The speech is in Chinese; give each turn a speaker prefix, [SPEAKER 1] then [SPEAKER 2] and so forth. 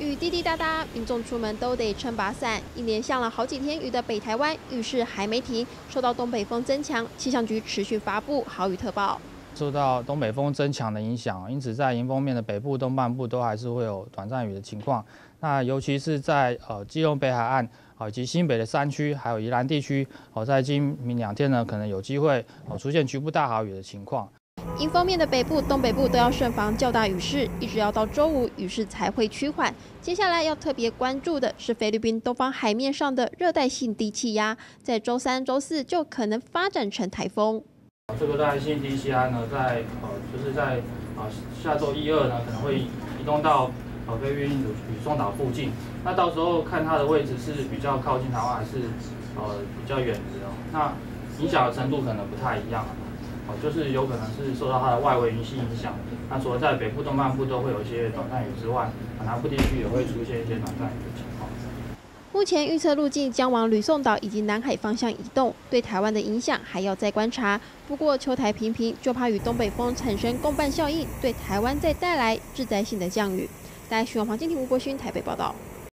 [SPEAKER 1] 雨滴滴答答，民众出门都得撑把伞。一连下了好几天雨的北台湾，雨势还没停，受到东北风增强，气象局持续发布豪雨特报。
[SPEAKER 2] 受到东北风增强的影响，因此在迎风面的北部、东半部都还是会有短暂雨的情况。那尤其是在呃基隆北海岸以及新北的山区，还有宜兰地区，哦，在今明两天呢，可能有机会哦出现局部大豪雨的情况。
[SPEAKER 1] 迎风面的北部、东北部都要慎防较大雨势，一直要到周五雨势才会趋缓。接下来要特别关注的是菲律宾东方海面上的热带性低气压，在周三、周四就可能发展成台风。
[SPEAKER 2] 这个热带性低气压呢，在呃就是在啊下周一二呢，可能会移动到呃菲律宾吕吕宋岛附近。那到时候看它的位置是比较靠近台湾，还是呃比较远的，那影响的程度可能不太一样。哦，就是有可能是受到它的外围云系影响。那除了在北部东半部都会有一些短暂雨之外，南部地区也会出现一些短暂雨的情况。
[SPEAKER 1] 目前预测路径将往吕宋岛以及南海方向移动，对台湾的影响还要再观察。不过秋台频频，就怕与东北风产生共伴效应，对台湾再带来致灾性的降雨。大家希望黄金庭吴国勋台北报道。